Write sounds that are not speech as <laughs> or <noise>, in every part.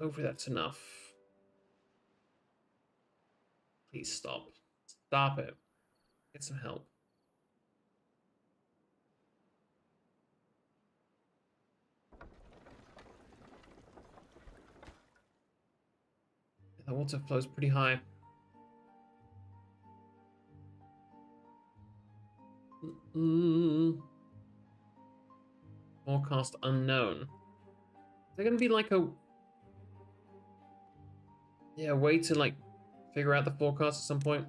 Hopefully that's enough. Please stop. Stop it. Get some help. The water flows pretty high. Mm-mm. Forecast unknown. Is there gonna be like a yeah way to like figure out the forecast at some point?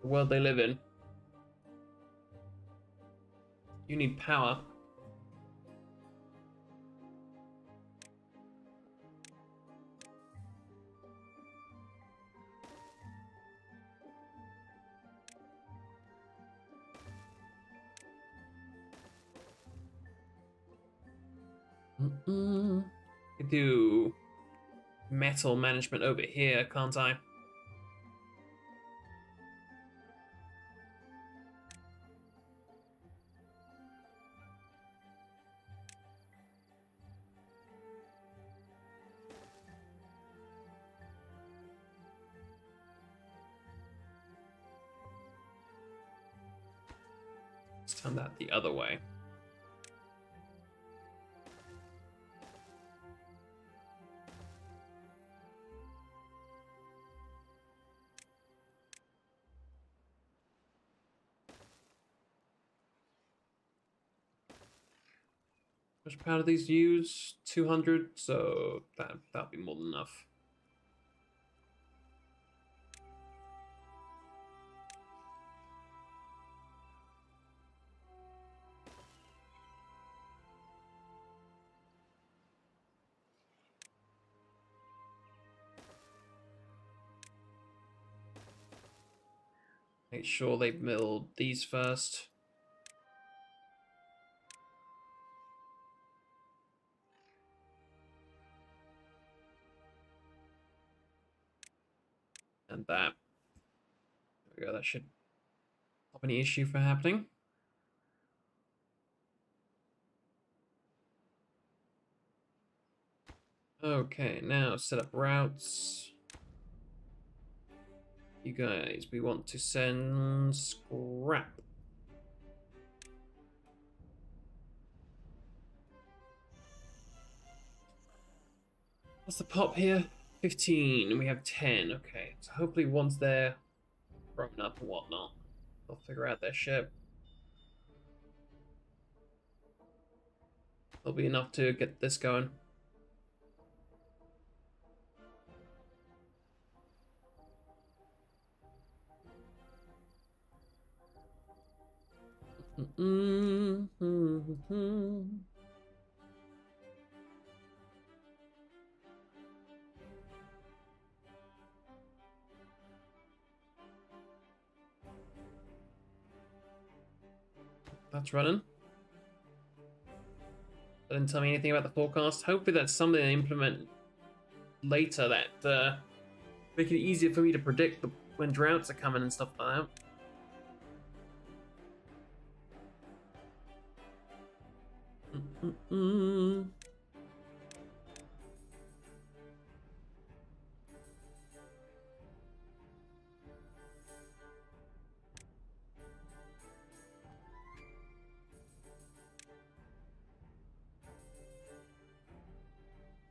The world they live in. You need power. Mm-mm. I do metal management over here, can't I? Let's turn that the other way. Much power do these use? 200, so that, that'll be more than enough. Make sure they build these first. And that. There we go, that should stop any issue from happening. Okay, now set up routes. You guys, we want to send scrap. What's the pop here? 15, and we have 10. Okay, so hopefully once they're grown up and whatnot, they'll figure out their ship. There'll be enough to get this going. Mm-hmm. That's running. That didn't tell me anything about the forecast. Hopefully that's something they implement later that uh, make it easier for me to predict the, when droughts are coming and stuff like that. Mm -mm.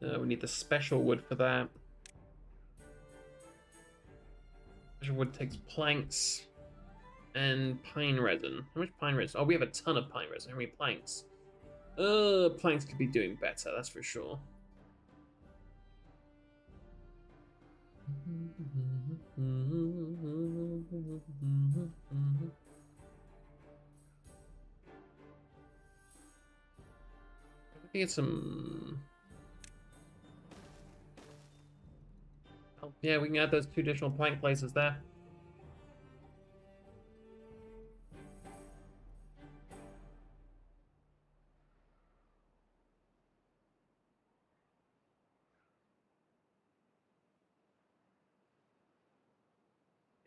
Uh, we need the special wood for that. Special wood takes planks and pine resin. How much pine resin? Oh, we have a ton of pine resin. How many planks? Uh, planks could be doing better, that's for sure. Get some Yeah, we can add those two additional plank places there.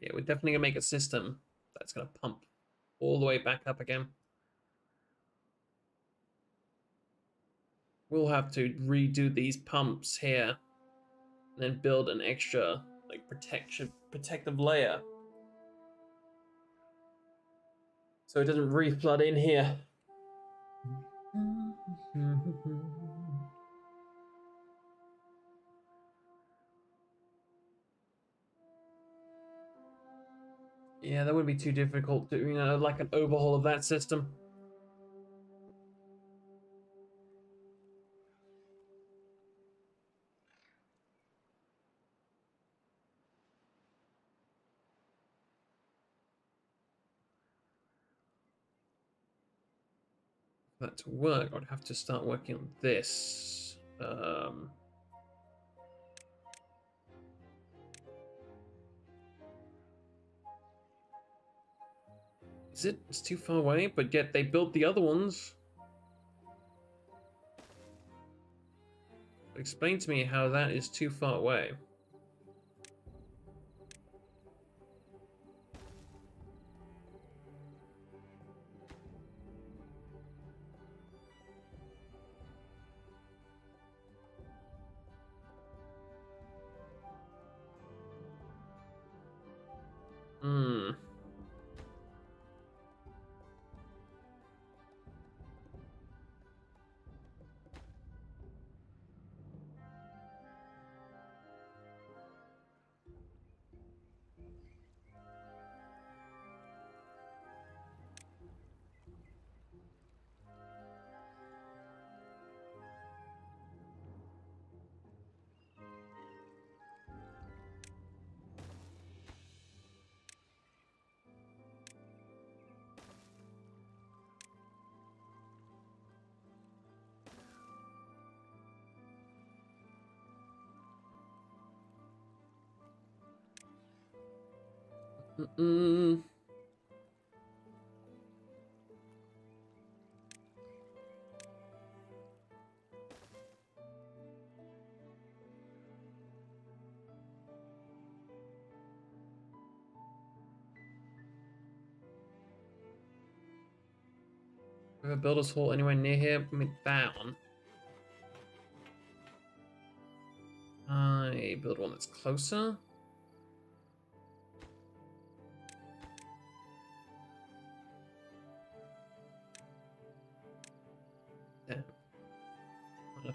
Yeah, we're definitely gonna make a system that's gonna pump all the way back up again. We'll have to redo these pumps here, and then build an extra like protection protective layer, so it doesn't re-flood in here. <laughs> Yeah, that wouldn't be too difficult to, you know, like an overhaul of that system. That to work, I'd have to start working on this. Um, Is it? It's too far away, but yet they built the other ones. Explain to me how that is too far away. Mm-mm. If a builder's hall anywhere near here, I mean down. I build one that's closer.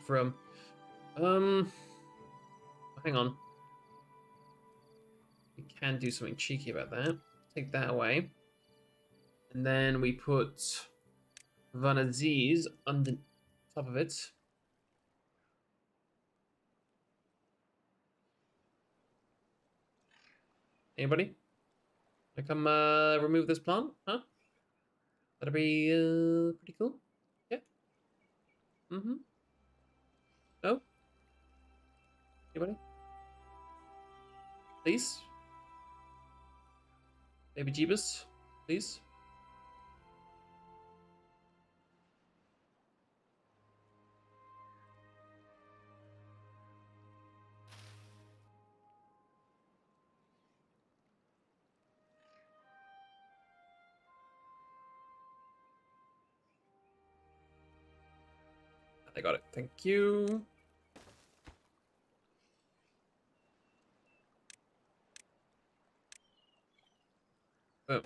Room. Um, hang on. We can do something cheeky about that. Take that away. And then we put on the top of it. Anybody? I come uh, remove this plant? Huh? That'd be uh, pretty cool. Yeah. Mm-hmm. Anybody? Please? Baby Jeebus? Please? I got it. Thank you. Oh.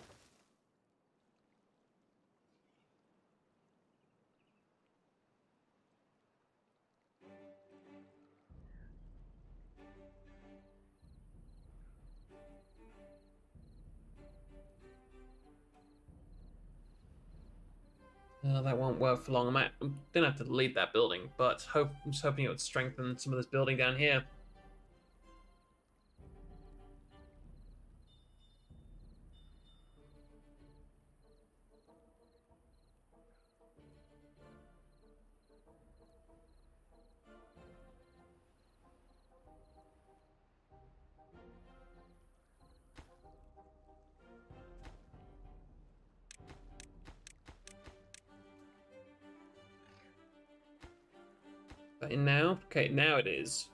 Uh, that won't work for long. I might, I'm gonna have to leave that building, but hope, I'm just hoping it would strengthen some of this building down here. now it is.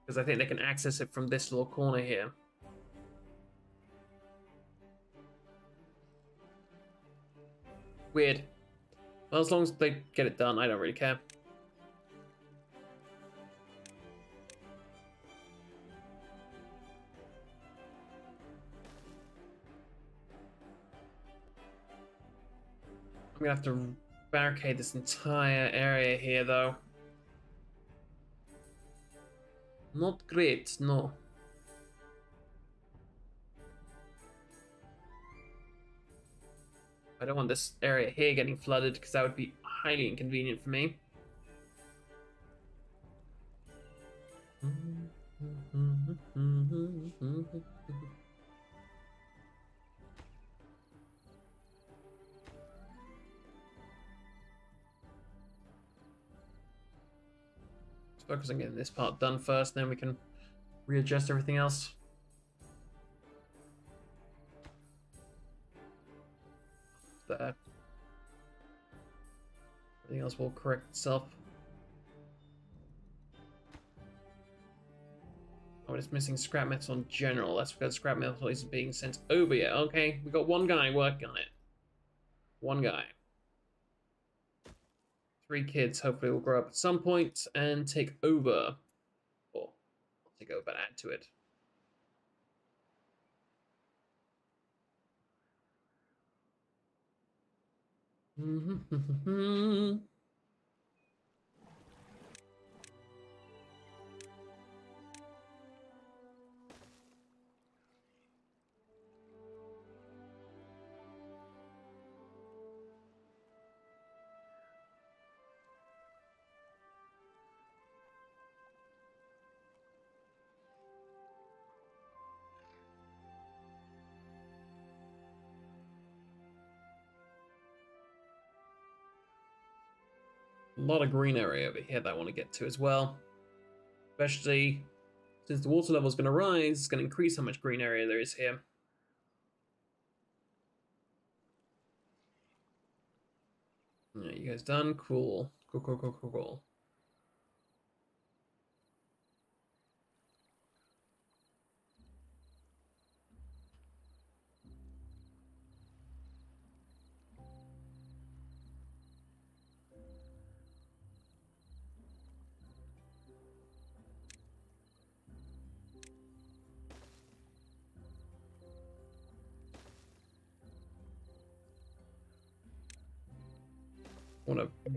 Because I think they can access it from this little corner here. Weird. Well, as long as they get it done, I don't really care. I'm gonna have to barricade this entire area here, though. Not great, no. I don't want this area here getting flooded because that would be highly inconvenient for me. Focus on getting this part done first, then we can readjust everything else. There. Everything else will correct itself. Oh, it's missing scrap metal in general. That's because scrap metal isn't being sent over yet. Okay, we got one guy working on it. One guy. Three kids hopefully will grow up at some point and take over. Or, not take over, but add to it. Mm-hmm. <laughs> lot of green area over here that I want to get to as well. Especially since the water level is going to rise, it's going to increase how much green area there is here. Yeah, you guys done? Cool. Cool, cool, cool, cool, cool.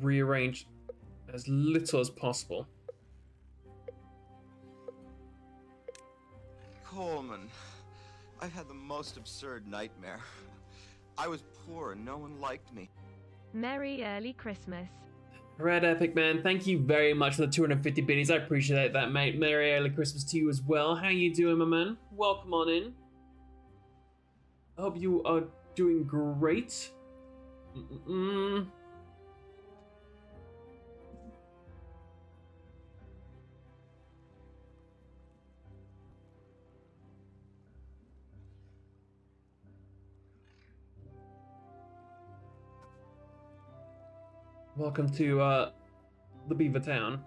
Rearrange as little as possible. Coleman, I've had the most absurd nightmare. I was poor and no one liked me. Merry early Christmas. Red Epic Man, thank you very much for the 250 biddies. I appreciate that, mate. Merry early Christmas to you as well. How you doing, my man? Welcome on in. I hope you are doing great. Mm -mm. Welcome to uh, the Beaver Town.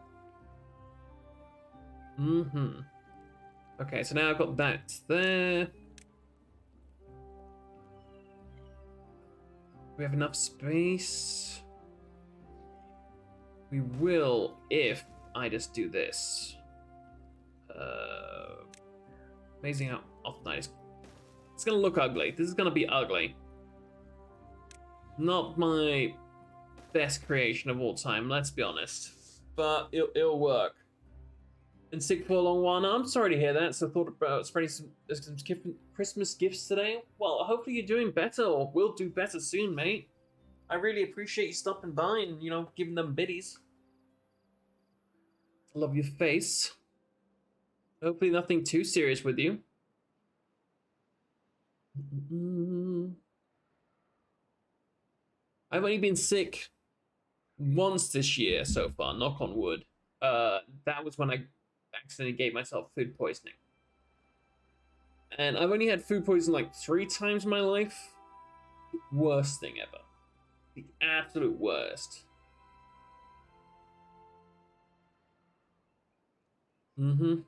Mm-hmm. Okay, so now I've got that there. We have enough space. We will if I just do this. Uh, amazing how often I just... It's gonna look ugly. This is gonna be ugly. Not my best creation of all time, let's be honest. But it'll, it'll work. Been sick for a long while now. I'm sorry to hear that. So I thought about spreading some, some Christmas gifts today. Well, hopefully you're doing better or will do better soon, mate. I really appreciate you stopping by and, you know, giving them biddies. Love your face. Hopefully nothing too serious with you. I've only been sick once this year so far, knock on wood. Uh, that was when I accidentally gave myself food poisoning. And I've only had food poisoning like three times in my life. Worst thing ever. The absolute worst. Mm-hmm.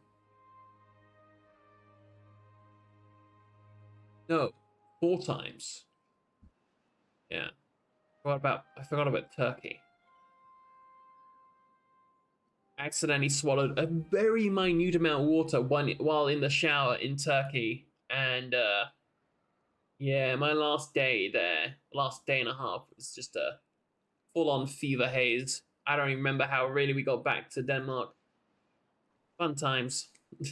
No, four times. Yeah. What about I forgot about Turkey. Accidentally swallowed a very minute amount of water one, while in the shower in Turkey, and uh, yeah, my last day there, last day and a half was just a full-on fever haze. I don't remember how really we got back to Denmark. Fun times. <laughs>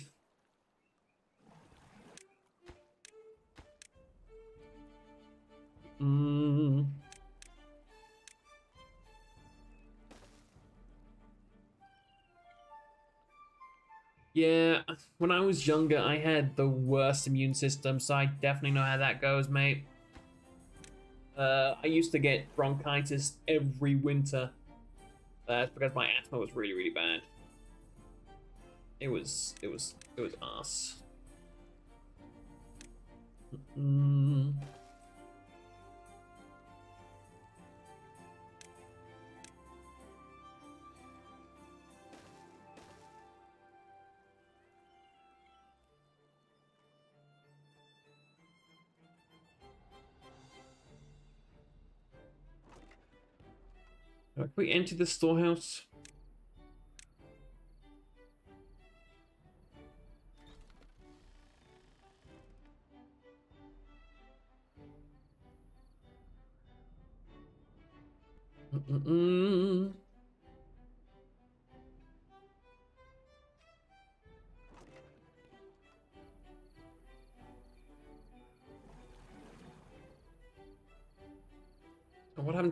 mm. Yeah, when I was younger, I had the worst immune system, so I definitely know how that goes, mate. Uh, I used to get bronchitis every winter. That's because my asthma was really, really bad. It was, it was, it was ass. Mm. We enter the storehouse?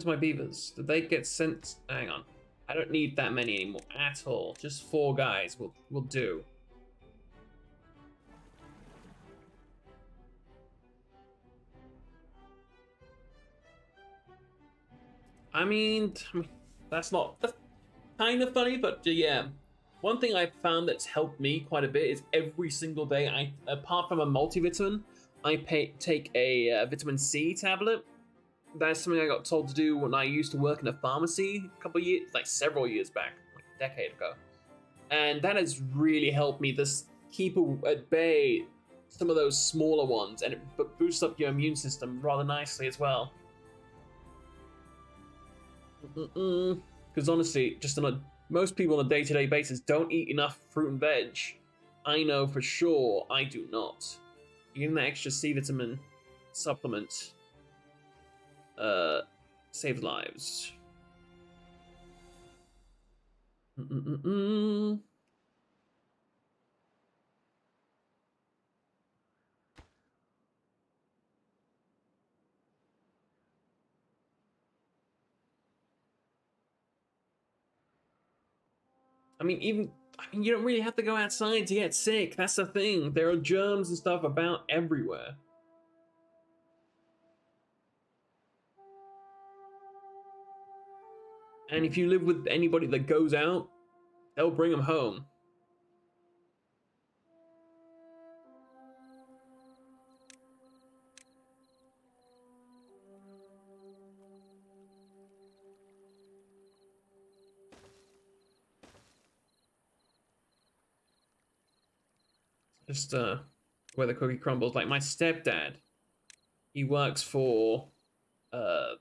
To my beavers? Did they get sent? Hang on. I don't need that many anymore at all. Just four guys will will do. I mean, that's not that's kind of funny, but yeah. One thing I've found that's helped me quite a bit is every single day, I apart from a multivitamin, I pay, take a uh, vitamin C tablet that's something I got told to do when I used to work in a pharmacy a couple years, like several years back, like a decade ago. And that has really helped me just keep at bay some of those smaller ones, and it boosts up your immune system rather nicely as well. Because honestly, just on a most people on a day-to-day basis don't eat enough fruit and veg. I know for sure I do not. Even that extra C vitamin supplement uh, save lives. Mm-mm-mm. I mean, even I mean, you don't really have to go outside to get sick. That's the thing. There are germs and stuff about everywhere. And if you live with anybody that goes out, they'll bring them home. Just uh, where the cookie crumbles. Like my stepdad, he works for uh,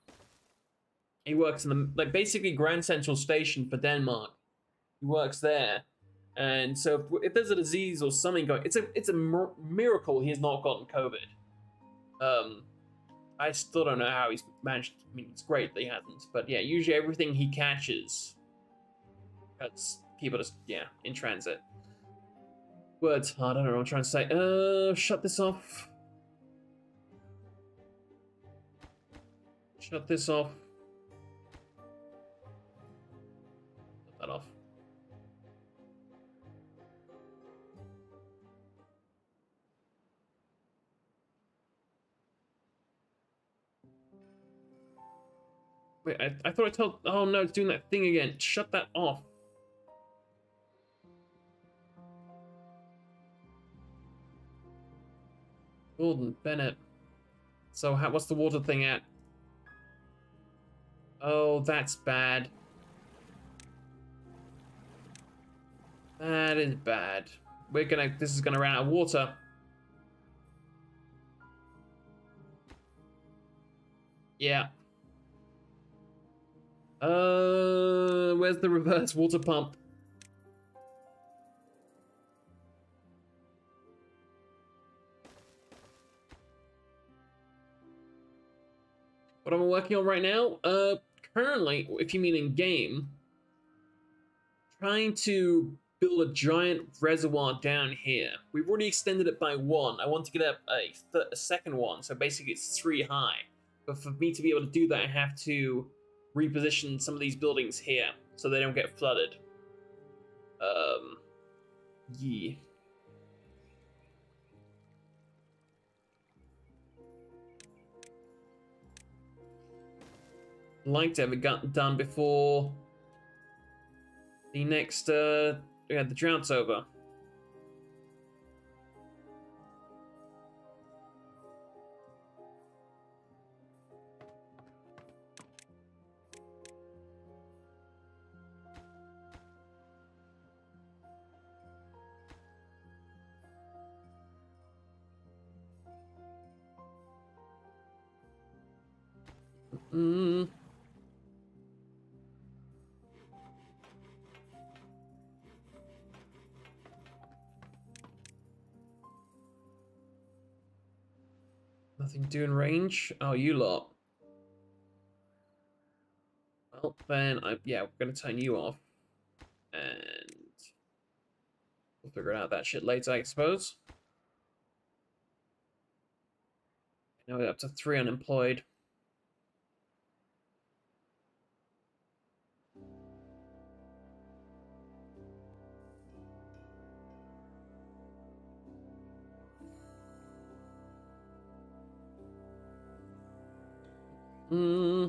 he works in the like basically Grand Central Station for Denmark. He works there, and so if, if there's a disease or something going, it's a it's a miracle he has not gotten COVID. Um, I still don't know how he's managed. I mean, it's great that he hasn't, but yeah, usually everything he catches, that's people just yeah in transit. Words, I don't know what I'm trying to say. Uh, shut this off. Shut this off. Wait, I, I thought I told... Oh no, it's doing that thing again. Shut that off. Gordon Bennett. So how, what's the water thing at? Oh, that's bad. That is bad. We're gonna, this is gonna run out of water. Yeah. Uh, where's the reverse water pump? What I'm working on right now? Uh, currently, if you mean in game, trying to build a giant reservoir down here. We've already extended it by one. I want to get up a, a second one, so basically it's three high. But for me to be able to do that, I have to reposition some of these buildings here so they don't get flooded. Um, yeah. Like to have it got done before the next uh yeah the drought's over. Doing range. Oh, you lot. Well, then, I, yeah, we're going to turn you off. And we'll figure out that shit later, I suppose. Now we're up to three unemployed. Hmm.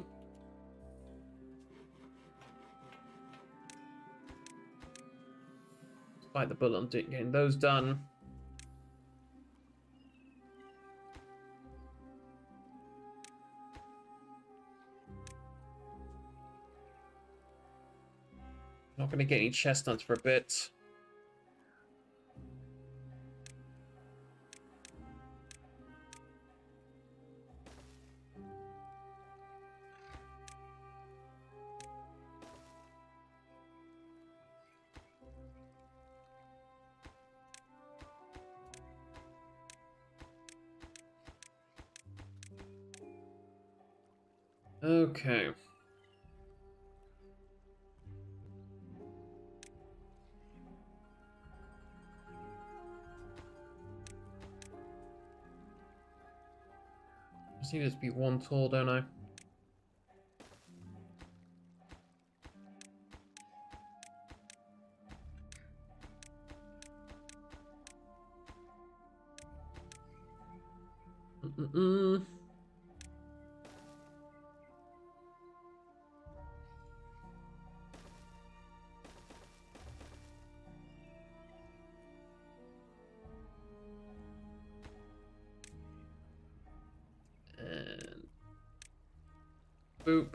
Bite the bullet on getting those done. Not gonna get any chestnuts for a bit. Okay. I just need it to be one tall, don't I? Boop.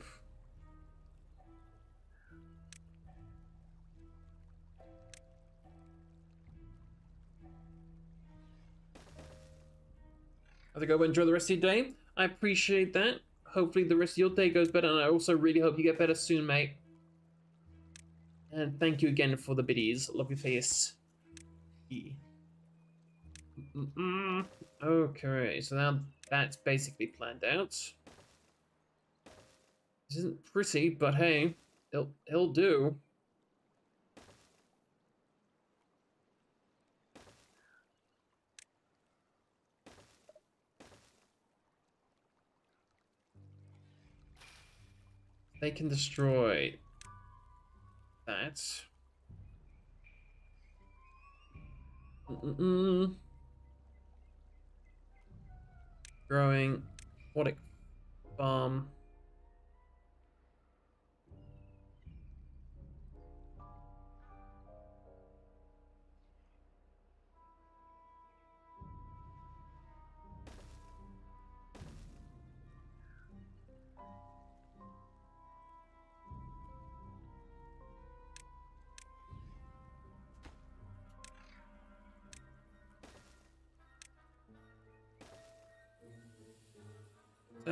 I think I will enjoy the rest of your day. I appreciate that. Hopefully the rest of your day goes better, and I also really hope you get better soon, mate. And thank you again for the biddies. Love your face. Yeah. Mm-mm. Okay, so now that's basically planned out. This isn't pretty, but hey, he'll he'll do. They can destroy that. Mm-mm. Growing aquatic farm.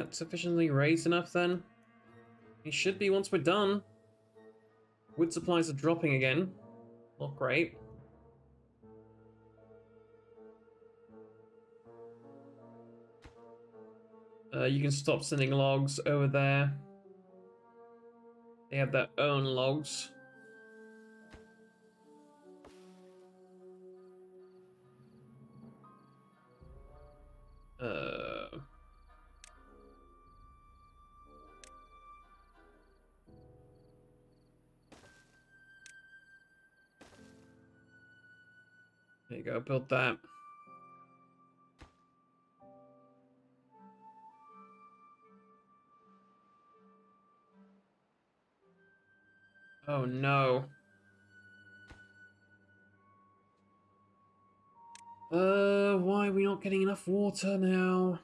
That sufficiently raised enough then? He should be once we're done. Wood supplies are dropping again. Not great. Uh, you can stop sending logs over there. They have their own logs. Uh... There you go, build that. Oh no. Uh, why are we not getting enough water now?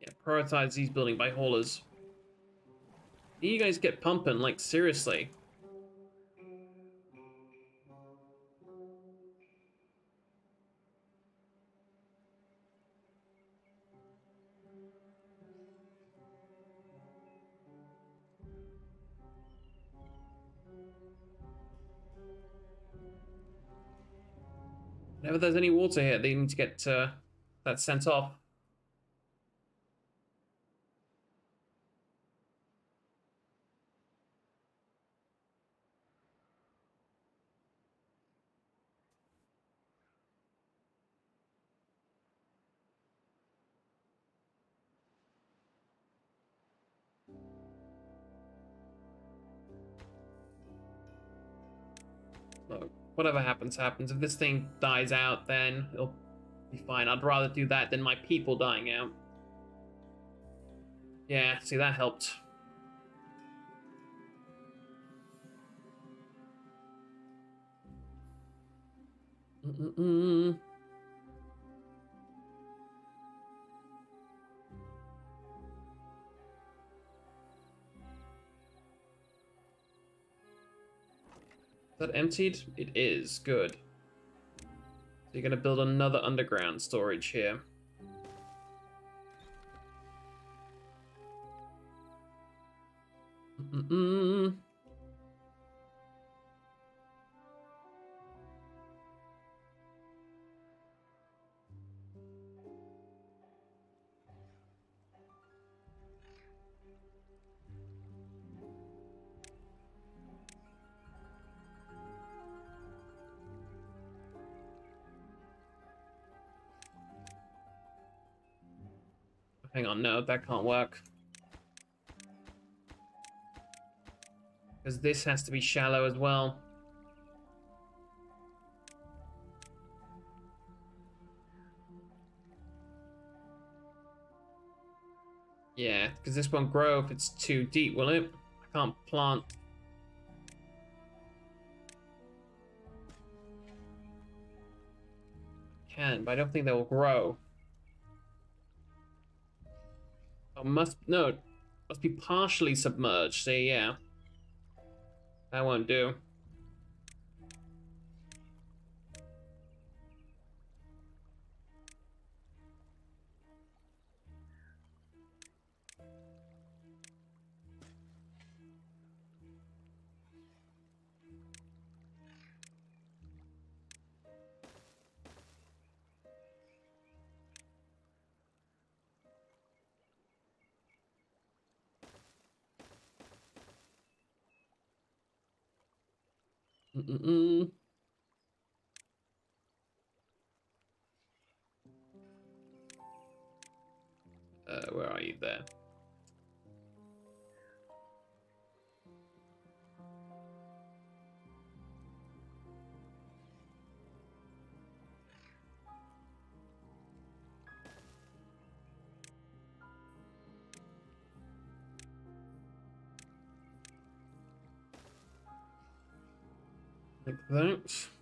Yeah, prioritize these building by haulers. You guys get pumping, like seriously. Whenever there's any water here, they need to get uh, that sent off. Whatever happens, happens. If this thing dies out, then it'll be fine. I'd rather do that than my people dying out. Yeah, see, that helped. Mm-mm-mm. Is that emptied? It is. Good. You're going to build another underground storage here. Mm -mm. Hang on, no, that can't work. Because this has to be shallow as well. Yeah, because this won't grow if it's too deep, will it? I can't plant. Can, but I don't think they will grow. Must no, must be partially submerged. So yeah, that won't do. Mm-mm-mm. Uh, where are you there? That.